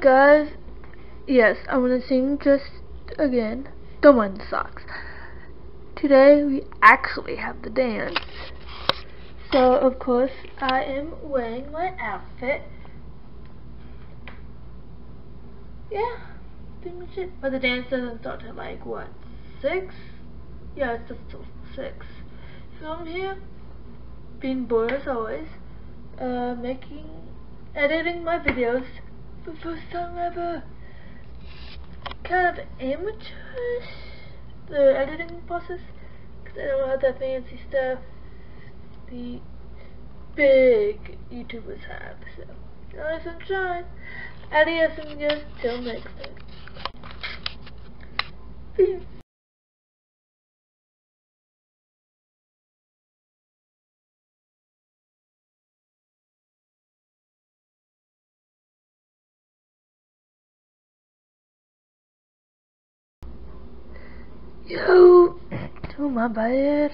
guys, yes, I'm gonna sing just again. the one socks. Today we actually have the dance. So of course I am wearing my outfit. Yeah, pretty much it. But the dance doesn't start till like what, six? Yeah, it's just till six. So I'm here, being bored as always, uh, making, editing my videos the first time ever. Kind of amateurish, the editing process, because I don't have that fancy stuff the big YouTubers have. So, nice and shine. Adios and just till next time. Peace. Yo, to my bed.